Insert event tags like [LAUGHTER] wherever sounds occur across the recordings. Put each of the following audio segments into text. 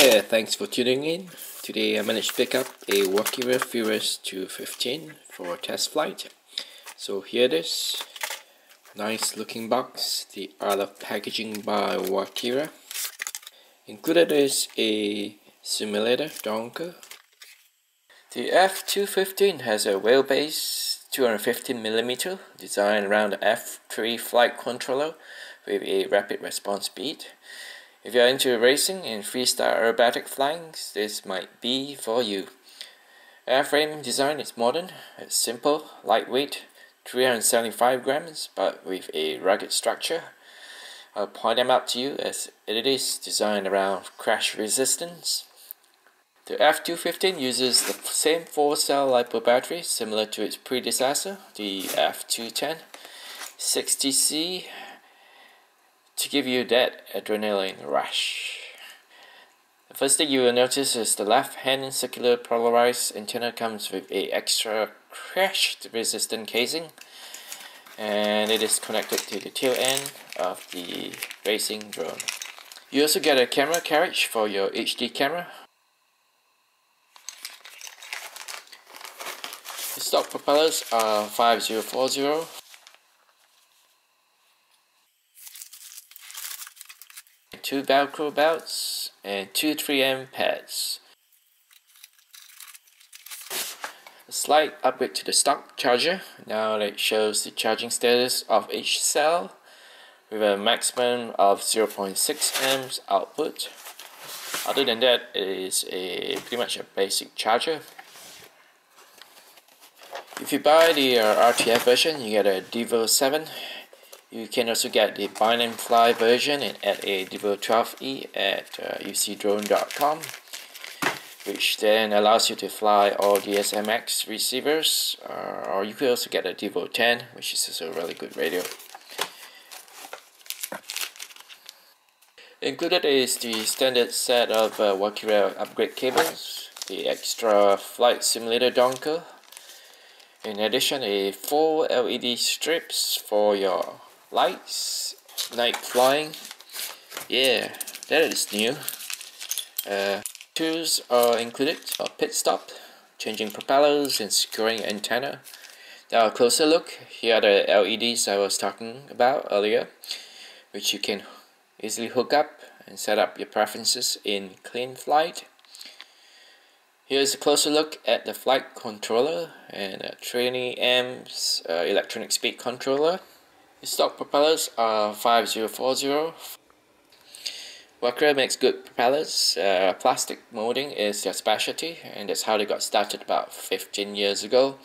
there, thanks for tuning in. Today I managed to pick up a Walkera Furious 215 for test flight. So here it is. Nice looking box, the art of packaging by Walkera. Included is a simulator dongle. The F215 has a wheelbase 215mm designed around the F3 flight controller with a rapid response speed. If you're into racing and freestyle aerobatic flying, this might be for you. Airframe design is modern, it's simple, lightweight, 375 grams, but with a rugged structure. I'll point them out to you as it is designed around crash resistance. The F215 uses the same 4-cell LiPo battery similar to its predecessor, the F210. 60C to give you that adrenaline rush. The first thing you will notice is the left hand circular polarized antenna comes with a extra crash resistant casing and it is connected to the tail end of the racing drone. You also get a camera carriage for your HD camera. The stock propellers are 5040 two velcro belts and two 3M pads. A slight upgrade to the stock charger. Now it shows the charging status of each cell with a maximum of 0.6 amps output. Other than that, it is a pretty much a basic charger. If you buy the uh, RTF version, you get a Devo 7 you can also get the bind and fly version add a Devo 12E at uh, ucdrone.com which then allows you to fly all DSMX receivers uh, or you could also get a Devo 10 which is also a really good radio. Included is the standard set of uh, Walkera upgrade cables, the extra flight simulator dongle, in addition a 4 LED strips for your lights, night flying. Yeah, that is new. Uh, tools are included. A pit stop, changing propellers and securing antenna. Now a closer look. Here are the LEDs I was talking about earlier, which you can easily hook up and set up your preferences in clean flight. Here's a closer look at the flight controller and a 20 amps uh, electronic speed controller. Stock propellers are 5040. Walkera makes good propellers. Uh, plastic molding is their specialty, and that's how they got started about 15 years ago.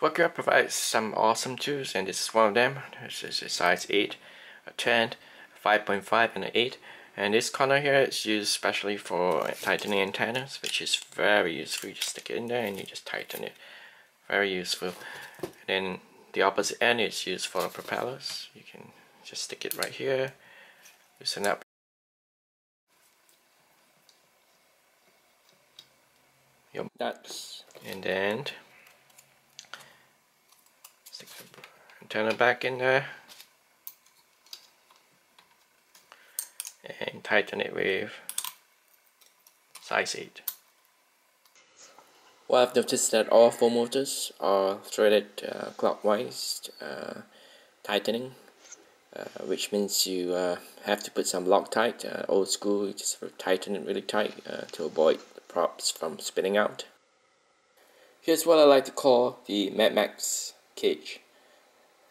Walkera provides some awesome tools, and this is one of them. This is a size 8, a 10, 5.5, and an 8. And this corner here is used specially for tightening antennas, which is very useful. You just stick it in there and you just tighten it. Very useful. and Then the opposite end is used for propellers. You can just stick it right here, loosen up. Your nuts. And then stick the antenna back in there. And tighten it with size 8. Well, I've noticed that all four motors are threaded uh, clockwise, uh, tightening, uh, which means you uh, have to put some Loctite. Uh, old school, you just sort of tighten it really tight uh, to avoid the props from spinning out. Here's what I like to call the Mad Max cage.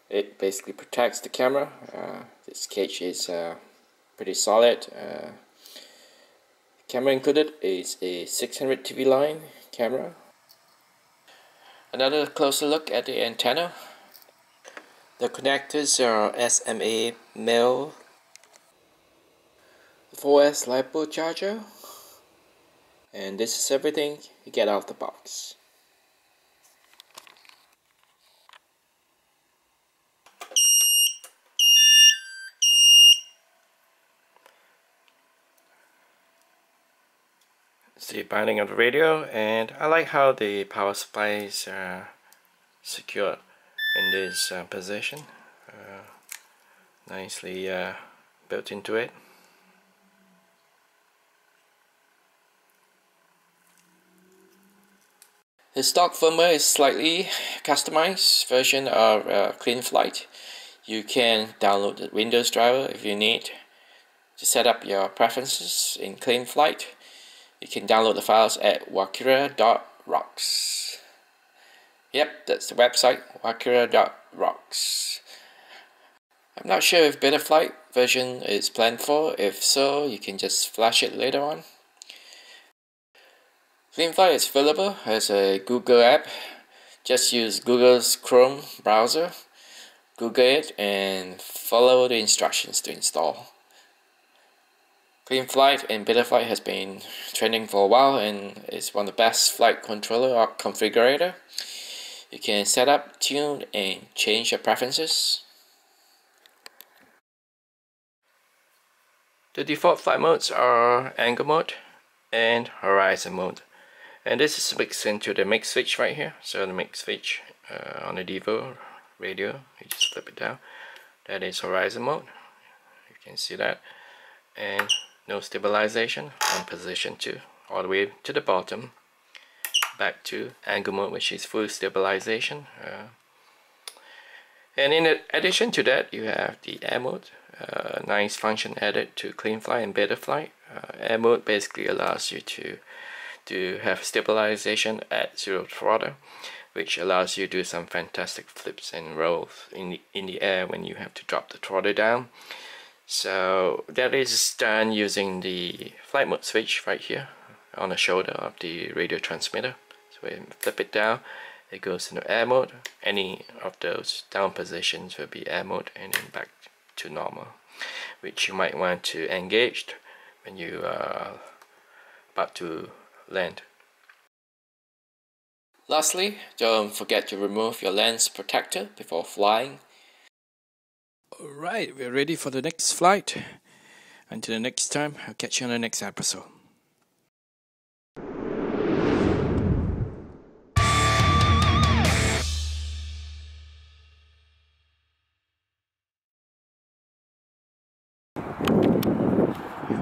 It basically protects the camera. this cage is pretty solid. camera included is a 600 TV line camera Another closer look at the antenna. The connectors are SMA male 4S LiPo charger and this is everything you get out of the box. It's the binding of the radio and I like how the power supply is secure secured in this uh, position. Uh, nicely uh, built into it. The stock firmware is slightly customized version of uh, Clean Flight. You can download the Windows driver if you need to set up your preferences in Clean Flight. You can download the files at walkera.rocks. Yep, that's the website, walkera.rocks. I'm not sure if Betaflight version is planned for. If so, you can just flash it later on. CleanFlight is available as a Google app. Just use Google's Chrome browser, Google it, and follow the instructions to install. CleanFlight and Betaflight has been trending for a while and is one of the best flight controller or configurator. You can set up, tune, and change your preferences. The default flight modes are angle mode and horizon mode. And this is mixed into the mix switch right here. So the mix switch uh, on the Devo radio you just flip it down. That is horizon mode. You can see that. And no stabilization on position 2 all the way to the bottom back to angle mode which is full stabilization uh, and in addition to that you have the air mode uh, nice function added to CleanFlight and Betaflight uh, air mode basically allows you to to have stabilization at zero throttle which allows you to do some fantastic flips and rolls in the, in the air when you have to drop the throttle down so that is done using the flight mode switch right here on the shoulder of the radio transmitter so we flip it down it goes into air mode any of those down positions will be air mode and then back to normal which you might want to engage when you are about to land. Lastly, don't forget to remove your lens protector before flying. Alright, we're ready for the next flight. Until the next time, I'll catch you on the next episode.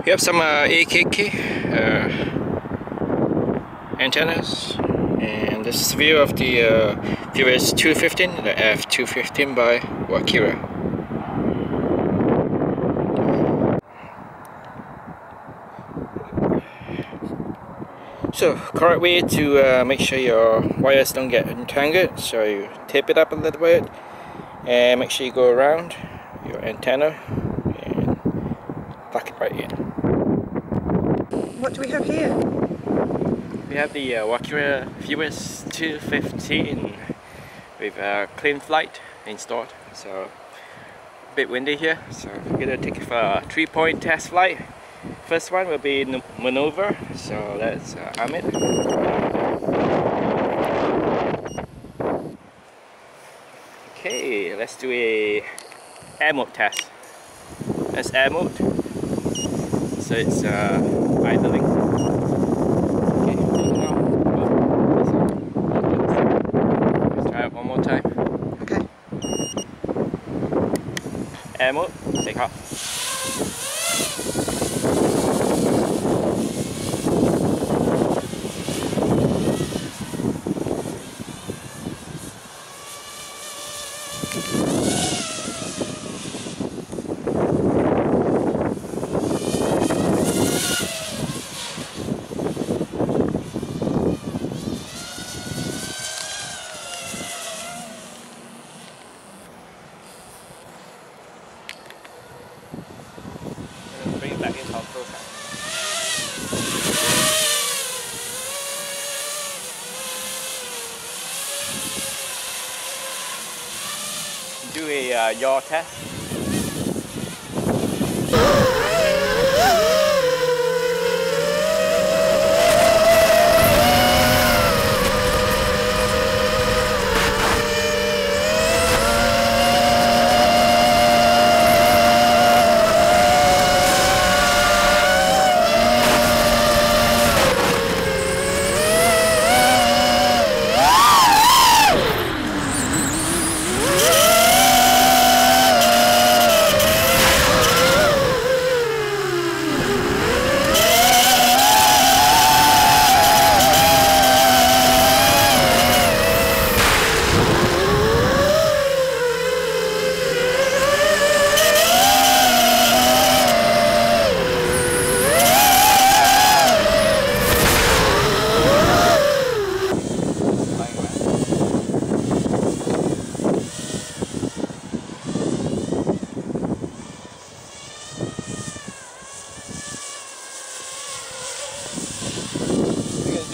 We have some uh, AKK uh, antennas and this is view of the uh, Furious 215, the F215 by Walkera. So, correct way to uh, make sure your wires don't get entangled, so you tape it up a little bit and make sure you go around your antenna and tuck it right in. What do we have here? We have the uh, Walkera Furious 215 with a uh, CleanFlight installed. So a bit windy here, so we're gonna take it for a three-point test flight. First one will be maneuver, so let's uh, arm it. Okay, let's do a air mode test. That's air mode. So it's uh, idling. em ơi take off Uh, do a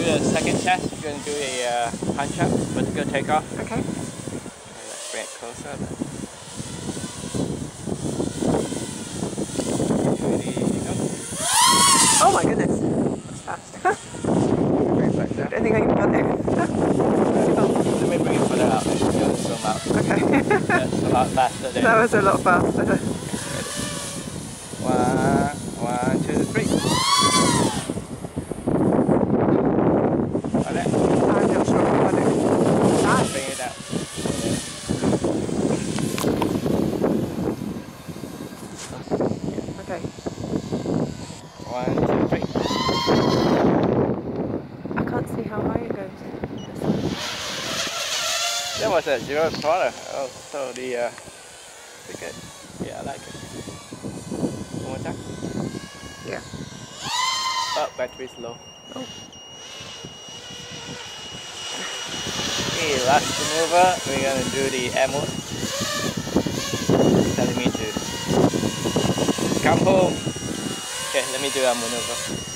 uh, second test. We're going to do a uh, punch up, vertical takeoff. Okay. Okay, let's bring it closer. Oh my goodness. That's fast. It [LAUGHS] I don't think I even got there. Let me bring it further out. Go zoom out. Okay. That's a lot faster than [LAUGHS] that was a lot faster. one, one, two, three. Got it? I'm not sure if I got it. Nice. Bring it out. Okay. One, two, three. I can't see how high it goes. That was a zero throttle. Oh, so the uh, pretty good. Yeah, I like it. One more time. Yeah. Oh, battery's low. Oh. Okay, last maneuver. We're gonna do the air mode. Telling me to come home. Okay, let me do a maneuver.